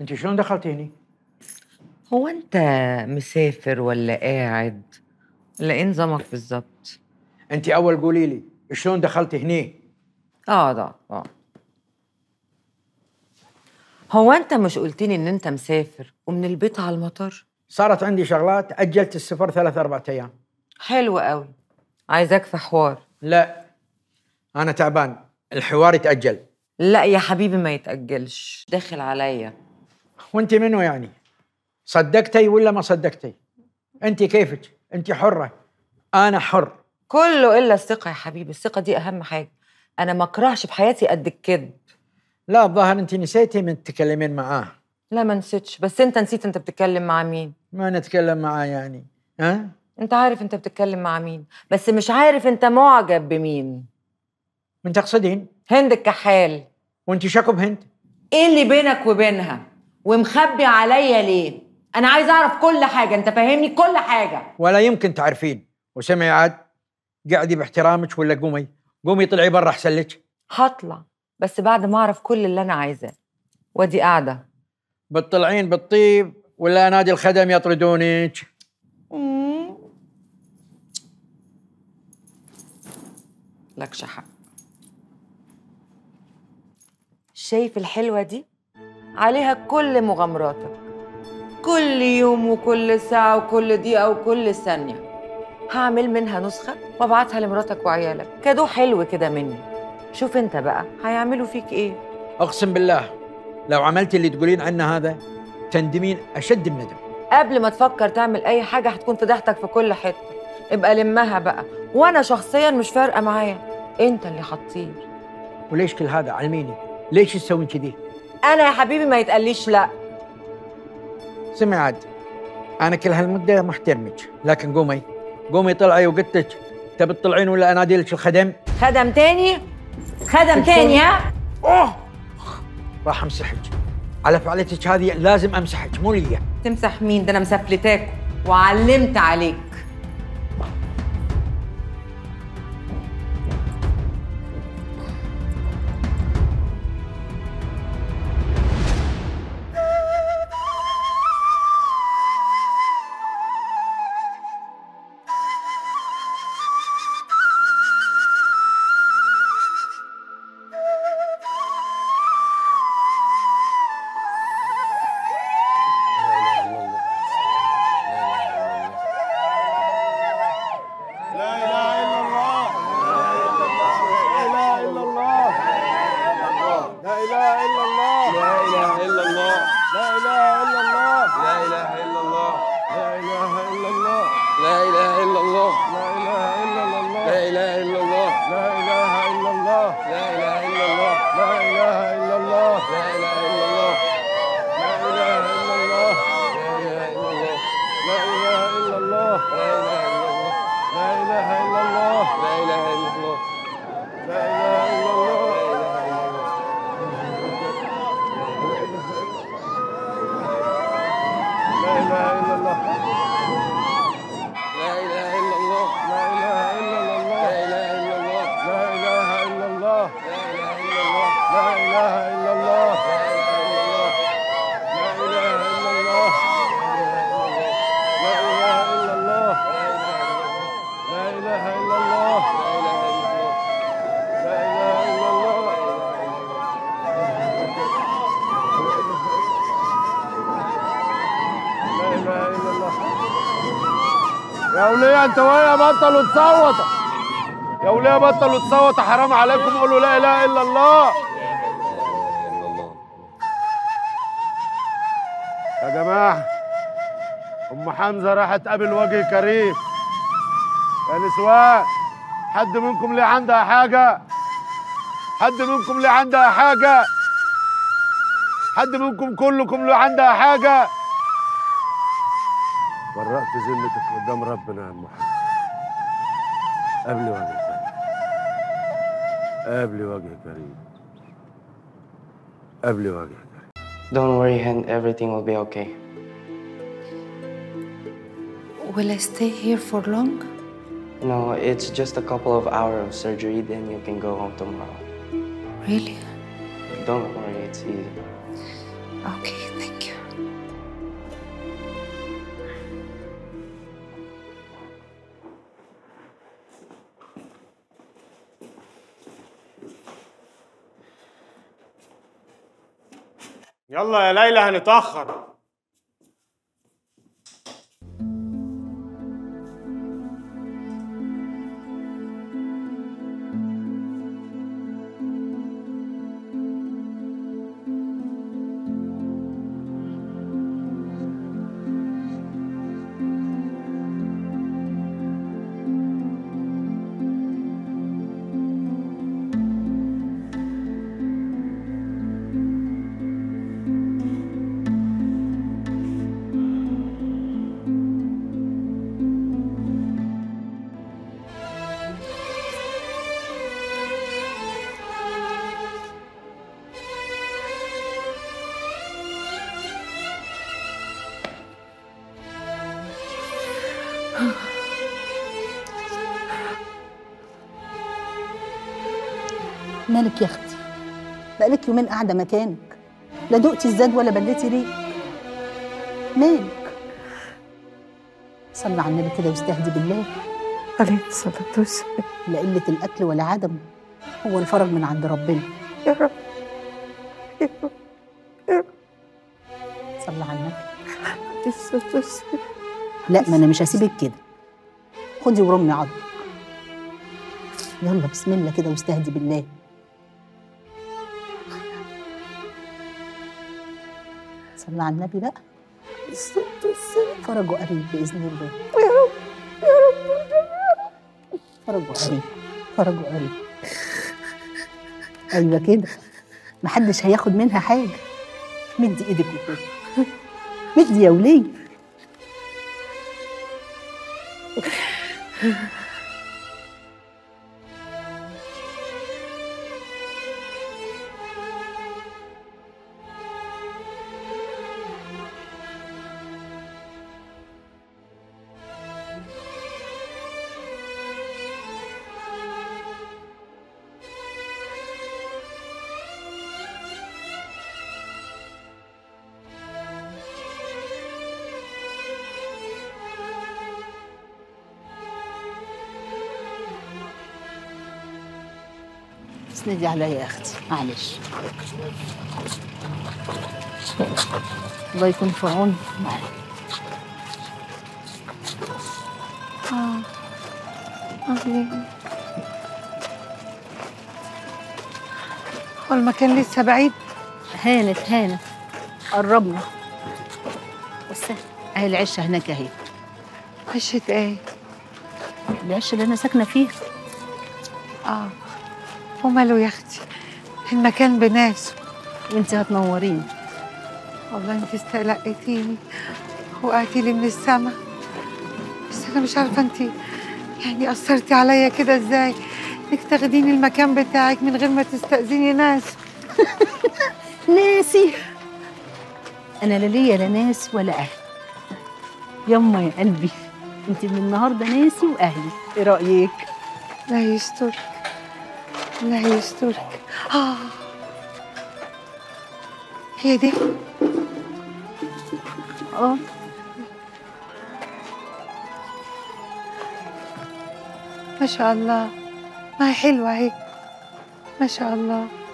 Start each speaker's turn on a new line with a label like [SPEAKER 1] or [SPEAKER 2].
[SPEAKER 1] انت شلون دخلتي هني؟
[SPEAKER 2] هو انت مسافر ولا قاعد؟ ولا إيه نظامك بالظبط
[SPEAKER 1] انت اول قولي لي شلون دخلتي هني؟
[SPEAKER 2] آه ده آه. هو انت مش قلتلي ان انت مسافر ومن البيت على المطار؟
[SPEAKER 1] صارت عندي شغلات أجلت السفر ثلاث أربع أيام.
[SPEAKER 2] حلو قوي. عايزاك في حوار.
[SPEAKER 1] لا أنا تعبان. الحوار يتأجل.
[SPEAKER 2] لا يا حبيبي ما يتأجلش. داخل عليا.
[SPEAKER 1] وانت منو يعني؟ صدقتي ولا ما صدقتي؟ انت كيفك؟ انت حرة أنا حر
[SPEAKER 2] كله إلا الثقة يا حبيبي الثقة دي أهم حاجة أنا ما أكرهش في حياتي قد الكذب
[SPEAKER 1] لا الظاهر انت نسيتي من تتكلمين معاه
[SPEAKER 2] لا ما نسيتش بس انت نسيت انت بتتكلم مع مين
[SPEAKER 1] ما نتكلم معاه يعني ها؟
[SPEAKER 2] انت عارف انت بتتكلم مع مين بس مش عارف انت معجب بمين
[SPEAKER 1] من تقصدين؟
[SPEAKER 2] هند الكحال
[SPEAKER 1] وانت شكو بهند؟
[SPEAKER 2] إيه اللي بينك وبينها ومخبي عليا ليه؟ أنا عايز أعرف كل حاجة أنت فاهمني؟ كل حاجة.
[SPEAKER 1] ولا يمكن تعرفين. وسمعي عاد قعدي باحترامك ولا قومي؟ قومي طلعي برا أحسن لك.
[SPEAKER 2] هطلع بس بعد ما أعرف كل اللي أنا عايزاه وادي قاعدة.
[SPEAKER 1] بتطلعين بالطيب ولا نادي الخدم يطردونك؟
[SPEAKER 2] لكش حق شايف الحلوة دي؟ عليها كل مغامراتك. كل يوم وكل ساعة وكل دقيقة وكل ثانية. هعمل منها نسخة وابعتها لمراتك وعيالك. كادو حلو كده مني. شوف انت بقى هيعملوا فيك إيه؟
[SPEAKER 1] أقسم بالله لو عملتي اللي تقولين عنه هذا تندمين أشد الندم
[SPEAKER 2] قبل ما تفكر تعمل أي حاجة هتكون فضحتك في كل حتة. ابقى لمها بقى. وأنا شخصيا مش فارقة معايا. انت اللي هتطير
[SPEAKER 1] وليش كل هذا علميني؟ ليش تسوين كذي؟
[SPEAKER 2] أنا يا حبيبي ما يتقاليش لا.
[SPEAKER 1] سمعي عاد أنا كل هالمدة محترمك لكن قومي قومي طلعي وقلت لك تبي تطلعين ولا انادي لك الخدم؟
[SPEAKER 2] خدم تاني؟ خدم تاني ها؟
[SPEAKER 1] أوه! راح أمسحك. على فعلتك هذه لازم أمسحك مو لي
[SPEAKER 2] تمسح مين؟ ده أنا مسفلتاك وعلمت عليك.
[SPEAKER 3] يا انت ويا بطلوا تصوت يا وليه بطلوا تصوت حرام عليكم. قولوا لا اله الا الله. يا جماعة أم حمزة راحت تقابل وجه كريم. يا نسوان حد منكم ليه عندها حاجة؟ حد منكم ليه عندها حاجة؟ حد منكم كلكم ليه عندها حاجة؟ برأت ذمتك قدام ربنا يا ام حمزه قبل وجه كريم قبل وجه كريم قبل وجه كريم
[SPEAKER 4] Don't worry, Hen. Everything will be okay.
[SPEAKER 5] Will I stay here for long?
[SPEAKER 4] No, it's just a couple of hours of surgery, then you can go home tomorrow.
[SPEAKER 5] Really?
[SPEAKER 4] Don't worry, it's easy.
[SPEAKER 5] Okay, thank you.
[SPEAKER 6] يلا يا ليلى هنتأخر.
[SPEAKER 7] مالك يا أختي؟ بقالك يومين قاعدة مكانك؟ لا دقتي الزاد ولا بليتي ريق؟ مالك؟ صلي على النبي كده واستهدي بالله.
[SPEAKER 5] عليه الصلاة والسلام.
[SPEAKER 7] لا قله الأكل ولا عدمه هو الفرج من عند ربنا.
[SPEAKER 5] يا رب يا رب
[SPEAKER 7] صلي على النبي.
[SPEAKER 5] عليه الصلاة والسلام.
[SPEAKER 7] لا ما أنا مش هسيبك كده. خدي ورمي عض يلا بسم الله كده واستهدي بالله. صلي على النبي بقى
[SPEAKER 5] الصلاة والسلام
[SPEAKER 7] فرجه قريب بإذن الله.
[SPEAKER 5] يا رب يا رب
[SPEAKER 7] فرجه قريب فرجه قريب أيوه كده. محدش هياخد منها حاجة. مدي إيدك وكده. مدي يا وليه اسندي عليا يا أختي. معلش الله يكون في
[SPEAKER 5] آمين هو المكان لسه بعيد.
[SPEAKER 7] هانت هانت. قربنا. بس اهي العشة هناك أهي.
[SPEAKER 5] عشة إيه؟
[SPEAKER 7] العشة اللي أنا ساكنة فيها.
[SPEAKER 5] آه. وماله يا أختي؟ المكان بناسه
[SPEAKER 7] وانت هتنوريني.
[SPEAKER 5] والله انت استقلقتيني وقعتي لي من السما. بس أنا مش عارفة انت يعني أثرتي عليا كده إزاي؟ إنك تاخديني المكان بتاعك من غير ما تستأذيني ناس.
[SPEAKER 7] ناسي. أنا لا ليا لا ناس ولا أهل. يما يا قلبي انت من النهارده ناسي وأهلي. إيه رأيك؟
[SPEAKER 5] لا يسترك لا يسترك. آه. هي دي؟
[SPEAKER 7] آه.
[SPEAKER 5] ما شاء الله. ما هي حلوة اهي ما شاء الله.